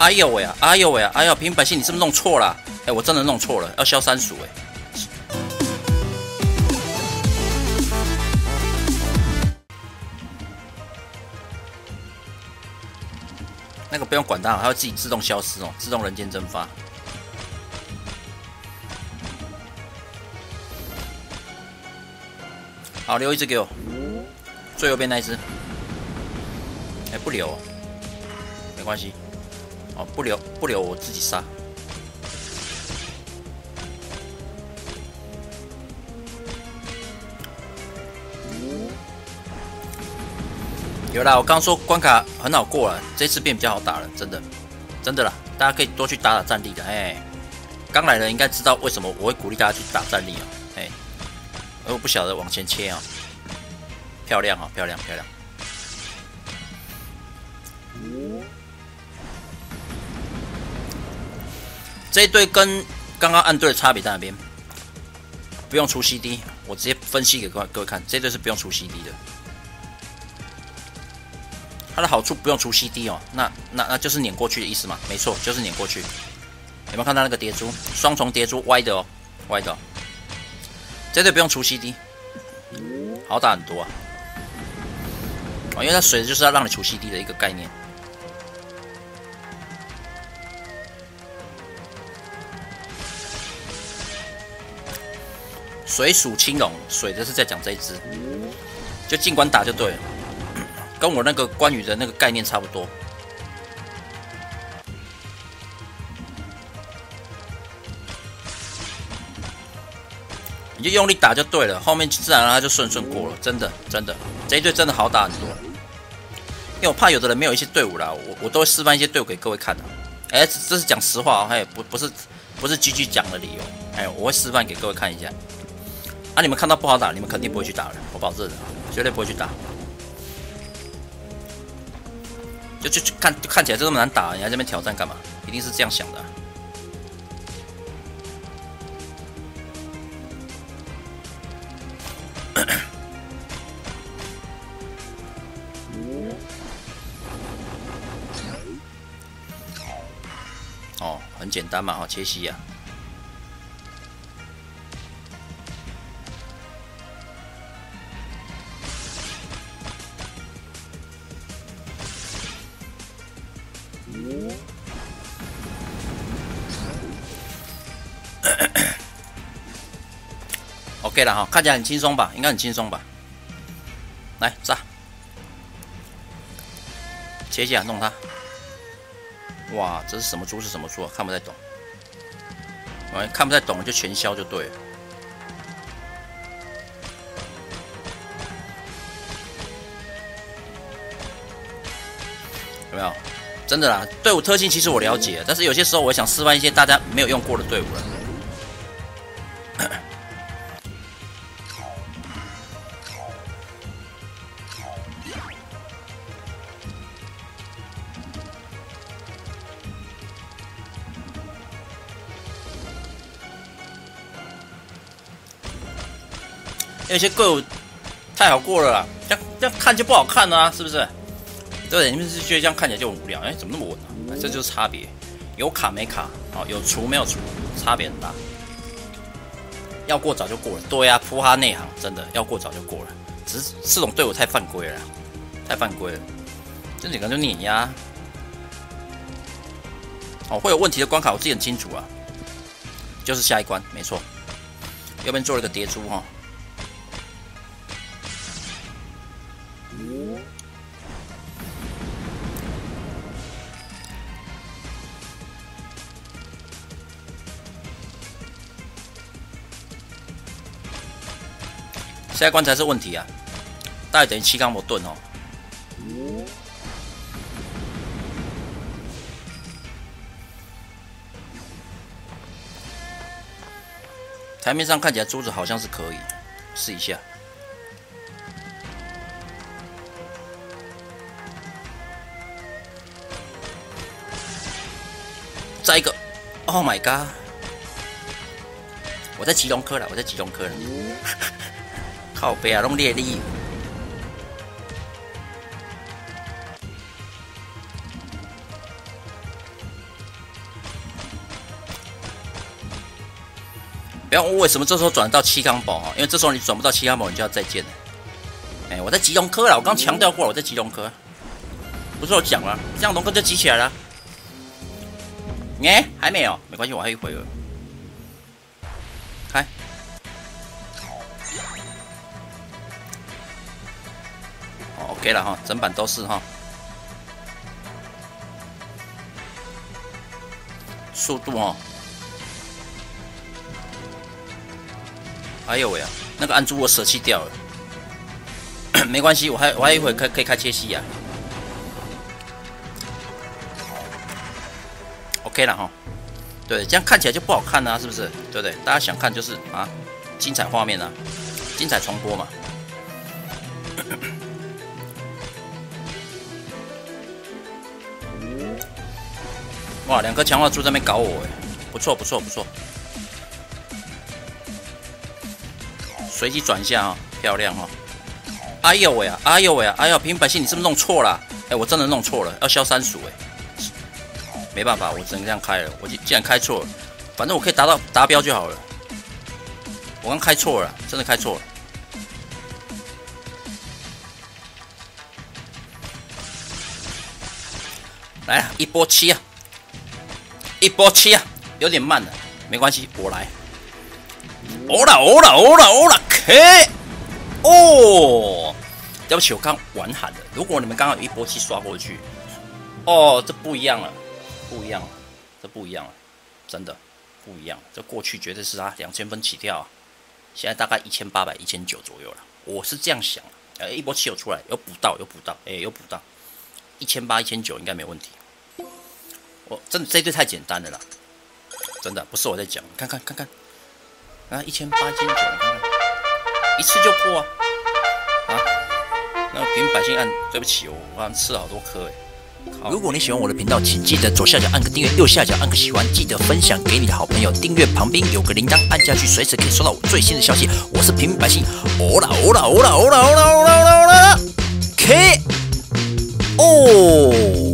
哎呦喂啊！哎呦喂啊！哎呦，平板线你是不是弄错了？哎，我真的弄错了，要消三鼠哎。那个不用管它，它会自己自动消失哦，自动人间蒸发。好，留一只给我，最右边那一只。哎，不留，没关系。不留，不留，我自己杀。有啦，我刚说关卡很好过了，这次变比较好打了，真的，真的啦，大家可以多去打打战力的，哎，刚来的应该知道为什么我会鼓励大家去打战力啊，哎，而我不晓得往前切啊，漂亮啊，漂亮漂亮，这一队跟刚刚按队的差别在哪边？不用出 CD，我直接分析给各位各位看，这队是不用出 CD 的。它的好处不用出 CD 哦，那那那就是碾过去的意思嘛，没错，就是碾过去。有没有看到那个叠珠？双重叠珠，歪的哦，歪的。这对不用出 CD，好打很多啊。哦，因为它水就是要让你出 CD 的一个概念。水属青龙，水的是在讲这一只，就尽管打就对了。跟我那个关羽的那个概念差不多，你就用力打就对了，后面自然它就顺顺过了。真的，真的，这一队真的好打很多。因为我怕有的人没有一些队伍啦，我我都会示范一些队伍给各位看的。哎，这是讲实话哦，哎，不不是不是句句讲的理由，哎，我会示范给各位看一下。啊，你们看到不好打，你们肯定不会去打了，我保证的，绝对不会去打。就就就看看起来就这么难打，你还这边挑战干嘛？一定是这样想的。哦，很简单嘛，哈，切西呀。OK 了哈，看起来很轻松吧？应该很轻松吧？来炸，切下弄它。哇，这是什么猪？是什么猪？看不太懂。哎，看不太懂就全消就对了。有没有？真的啦，队伍特性其实我了解，但是有些时候我想示范一些大家没有用过的队伍了。有些队伍太好过了，这样这样看就不好看了啊，是不是？对，你们是觉得这样看起来就很无聊？哎，怎么那么稳啊？这就是差别，有卡没卡，哦，有除没有除，差别很大。要过早就过了，对呀，扑哈内行，真的要过早就过了。只是这种队伍太犯规了，太犯规了，这几个就碾压。哦，会有问题的关卡我自己很清楚啊，就是下一关，没错。右边做了个叠珠哈。下一关才是问题啊！大概等于七钢魔盾哦。台面上看起来珠子好像是可以，试一下。再一个，Oh my god！我在吉隆科了，我在吉隆科了。靠北亚龙列利不要问为什么这时候转到七缸宝啊因为这时候你转不到七缸宝你就要再见了。诶我在吉隆坡了我刚强调过了我在吉隆坡不是我讲了这样龙哥就集起来了。诶还没有没关系我还有一回。合 OK 了哈，整版都是哈。速度哦。哎呦喂啊，那个暗珠我舍弃掉了。没关系，我还我还一会可可以开切西啊。OK 了哈，对，这样看起来就不好看啊，是不是？对不对？大家想看就是啊，精彩画面啊，精彩重播嘛。哇，两颗强化珠在那边搞我哎，不错不错不错。随机转一下啊，漂亮哈。哎呦喂啊，哎呦喂啊，哎呦，平民百姓你是不是弄错了？哎，我真的弄错了，要消三鼠哎。没办法，我只能这样开了。我既既然开错了，反正我可以达到达标就好了。我刚开错了，真的开错了。来，一波七啊，一波七啊，有点慢了，没关系，我来。哦了，哦了，哦了，哦了，K，哦，对不起，我刚玩喊的。如果你们刚刚有一波七刷过去，哦，这不一样了。不一样了，这不一样了，真的不一样了。这过去绝对是啊，两千分起跳啊，现在大概一千八百、一千九左右了。我是这样想，呃，一波汽油出来，有补到，有补到，哎，有补到，一千八、一千九应该没问题。我真的这对太简单了啦，真的不是我在讲，看看看看，啊，一千八、一千九，看看，一次就过啊，啊，那凭百姓按，对不起哦，我刚刚吃了好多颗哎。如果你喜欢我的频道，请记得左下角按个订阅，右下角按个喜欢，记得分享给你的好朋友。订阅旁边有个铃铛，按下去随时可以收到我最新的消息。我是平民百姓，欧啦欧啦欧啦欧啦欧啦欧啦欧啦，K，哦。